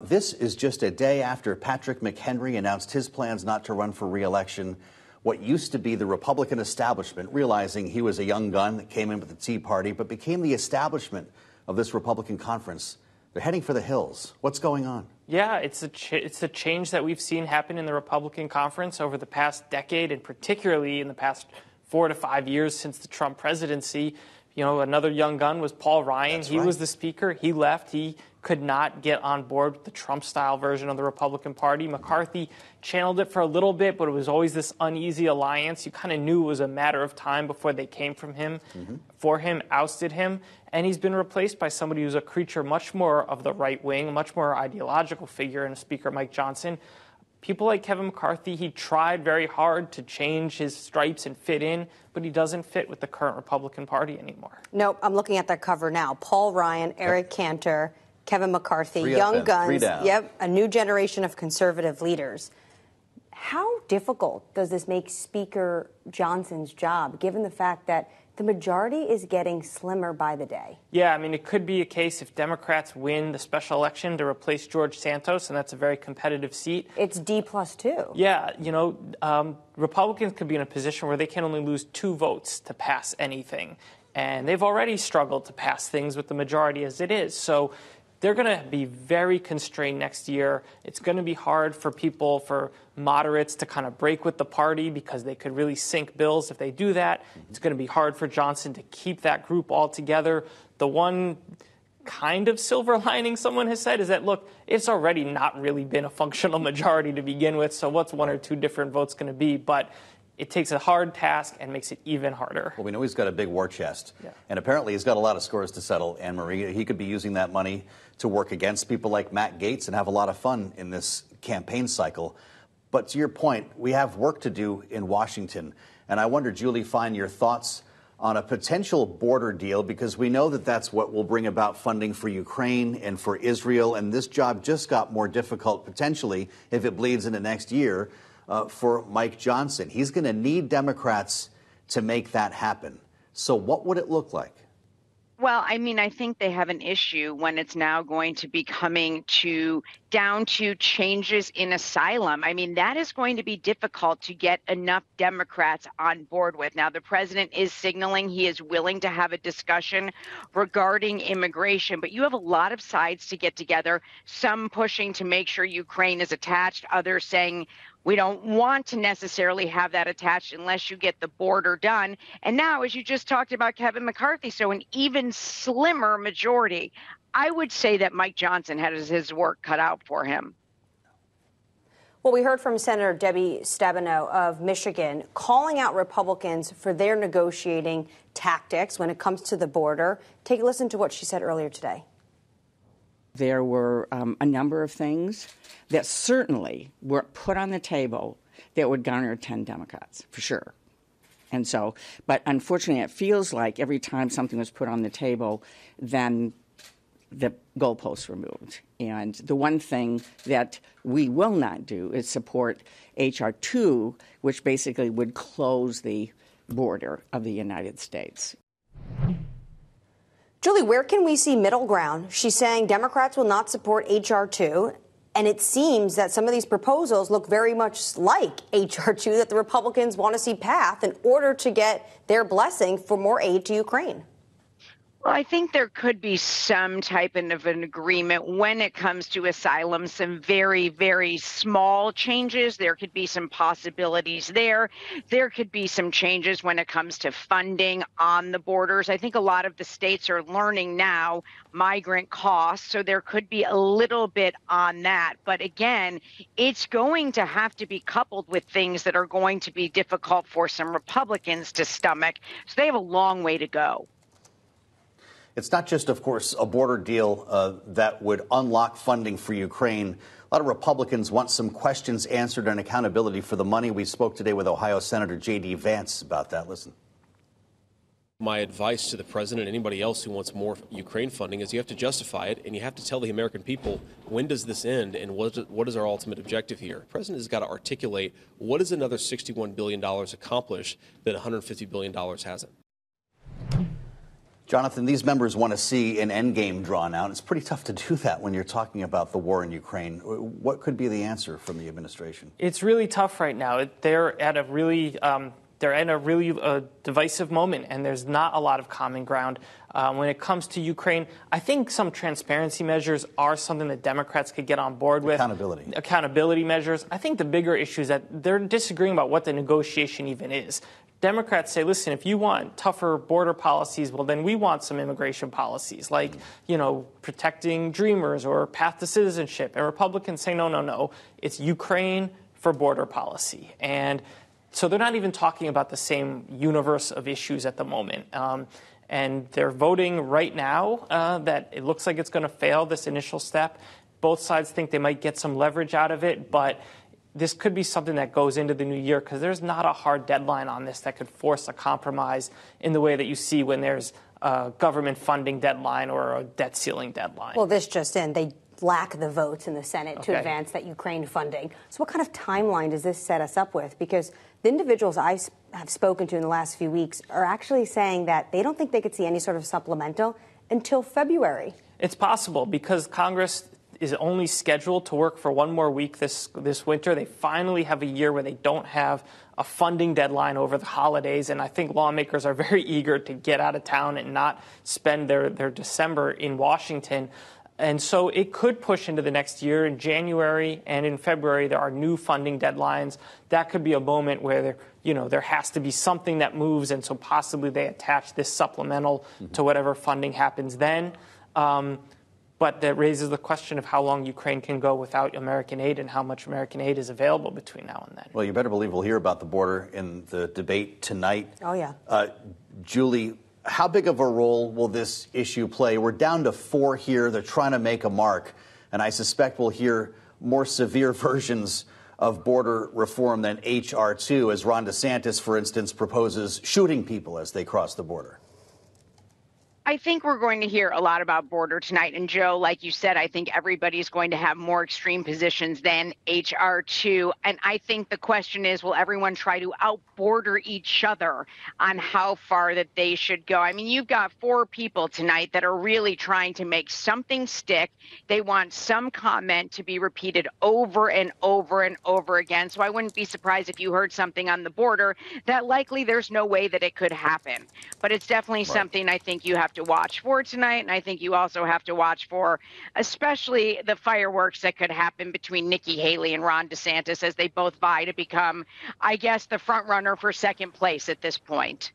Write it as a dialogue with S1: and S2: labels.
S1: This is just a day after Patrick McHenry announced his plans not to run for reelection. What used to be the Republican establishment, realizing he was a young gun that came in with the Tea Party, but became the establishment of this Republican conference. They're heading for the hills. What's going on?
S2: Yeah, it's a ch- it's a change that we've seen happen in the Republican conference over the past decade, and particularly in the past four to five years since the Trump presidency. You know, another young gun was Paul Ryan.
S1: That's
S2: he
S1: right.
S2: was the speaker. He left. He could not get on board with the Trump style version of the Republican Party. McCarthy channeled it for a little bit, but it was always this uneasy alliance. You kind of knew it was a matter of time before they came from him, mm-hmm. for him, ousted him. And he's been replaced by somebody who's a creature much more of the right wing, much more ideological figure in a Speaker Mike Johnson. People like Kevin McCarthy, he tried very hard to change his stripes and fit in, but he doesn't fit with the current Republican Party anymore.
S3: Nope, I'm looking at that cover now. Paul Ryan, Eric Cantor, Kevin McCarthy,
S1: Three
S3: young guns.
S1: three down.
S3: Yep, a new generation of conservative leaders. How difficult does this make Speaker Johnson's job, given the fact that the majority is getting slimmer by the day?
S2: Yeah, I mean, it could be a case if Democrats win the special election to replace George Santos, and that's a very competitive seat.
S3: It's D plus two.
S2: Yeah, you know, um, Republicans could be in a position where they can only lose two votes to pass anything. And they've already struggled to pass things with the majority as it is. So they're going to be very constrained next year. It's going to be hard for people, for moderates, to kind of break with the party because they could really sink bills if they do that. Mm-hmm. It's going to be hard for Johnson to keep that group all together. The one kind of silver lining someone has said is that look it's already not really been a functional majority to begin with so what's one or two different votes going to be but it takes a hard task and makes it even harder
S1: Well, we know he's got a big war chest.
S2: Yeah.
S1: And apparently he's got a lot of scores to settle, Annmarie. He could be using that money to work against people like Matt Gaetz and have a lot of fun in this campaign cycle. But to your point, we have work to do in Washington. And I wonder, Julie Fine, your thoughts on a potential border deal, because we know that that's what will bring about funding for Ukraine and for Israel. And this job just got more difficult potentially if it bleeds into next year uh, for Mike Johnson. He's going to need Democrats to make that happen. So, what would it look like?
S4: Well, I mean, I think they have an issue when it's now going to be coming to down to changes in asylum. I mean, that is going to be difficult to get enough Democrats on board with. Now, the president is signaling he is willing to have a discussion regarding immigration, but you have a lot of sides to get together, some pushing to make sure Ukraine is attached, others saying we don't want to necessarily have that attached unless you get the border done. And now, as you just talked about Kevin McCarthy, so an even slimmer majority. I would say that Mike Johnson has his work cut out for him.
S3: Well, we heard from Senator Debbie Stabenow of Michigan calling out Republicans for their negotiating tactics when it comes to the border. Take a listen to what she said earlier today.
S5: There were um, a number of things that certainly were put on the table that would garner 10 Democrats, for sure. And so, but unfortunately, it feels like every time something was put on the table, then the goalposts were moved. And the one thing that we will not do is support H.R. 2, which basically would close the border of the United States.
S3: Julie, where can we see middle ground? She's saying Democrats will not support H.R. 2. And it seems that some of these proposals look very much like H.R. 2 that the Republicans want to see path in order to get their blessing for more aid to Ukraine.
S4: Well, I think there could be some type of an agreement when it comes to asylum, some very, very small changes. There could be some possibilities there. There could be some changes when it comes to funding on the borders. I think a lot of the states are learning now migrant costs, so there could be a little bit on that. But again, it's going to have to be coupled with things that are going to be difficult for some Republicans to stomach. So they have a long way to go.
S1: It's not just, of course, a border deal uh, that would unlock funding for Ukraine. A lot of Republicans want some questions answered on accountability for the money. We spoke today with Ohio Senator J.D. Vance about that. Listen.
S6: My advice to the president and anybody else who wants more Ukraine funding is you have to justify it and you have to tell the American people when does this end and what is, what is our ultimate objective here. The president has got to articulate what does another $61 billion accomplish that $150 billion hasn't.
S1: Jonathan, these members want to see an end game drawn out. It's pretty tough to do that when you're talking about the war in Ukraine. What could be the answer from the administration?
S2: It's really tough right now. They're at a really um, they're in a really uh, divisive moment, and there's not a lot of common ground. Uh, when it comes to Ukraine, I think some transparency measures are something that Democrats could get on board with.
S1: Accountability.
S2: Accountability measures. I think the bigger issue is that they're disagreeing about what the negotiation even is. Democrats say, listen, if you want tougher border policies, well, then we want some immigration policies, like, you know, protecting dreamers or path to citizenship. And Republicans say, no, no, no. It's Ukraine for border policy. And so they're not even talking about the same universe of issues at the moment. Um, and they're voting right now uh, that it looks like it's going to fail this initial step. Both sides think they might get some leverage out of it, but this could be something that goes into the new year because there's not a hard deadline on this that could force a compromise in the way that you see when there's a government funding deadline or a debt ceiling deadline.
S3: Well, this just in. They lack the votes in the Senate okay. to advance that Ukraine funding. So, what kind of timeline does this set us up with? Because the individuals I have spoken to in the last few weeks are actually saying that they don't think they could see any sort of supplemental until February.
S2: It's possible because Congress is only scheduled to work for one more week this this winter. They finally have a year where they don't have a funding deadline over the holidays, and I think lawmakers are very eager to get out of town and not spend their, their December in Washington. And so it could push into the next year. In January and in February, there are new funding deadlines. That could be a moment where there, you know, there has to be something that moves, and so possibly they attach this supplemental mm-hmm. to whatever funding happens then. Um, but that raises the question of how long Ukraine can go without American aid and how much American aid is available between now and then.
S1: Well, you better believe we'll hear about the border in the debate tonight.
S3: Oh, yeah. Uh,
S1: Julie, how big of a role will this issue play? We're down to four here. They're trying to make a mark. And I suspect we'll hear more severe versions of border reform than H.R. 2, as Ron DeSantis, for instance, proposes shooting people as they cross the border.
S4: I think we're going to hear a lot about border tonight. And Joe, like you said, I think everybody's going to have more extreme positions than HR2. And I think the question is will everyone try to outborder each other on how far that they should go? I mean, you've got four people tonight that are really trying to make something stick. They want some comment to be repeated over and over and over again. So I wouldn't be surprised if you heard something on the border that likely there's no way that it could happen. But it's definitely right. something I think you have to to watch for tonight. And I think you also have to watch for, especially the fireworks that could happen between Nikki Haley and Ron DeSantis as they both vie to become, I guess, the front runner for second place at this point.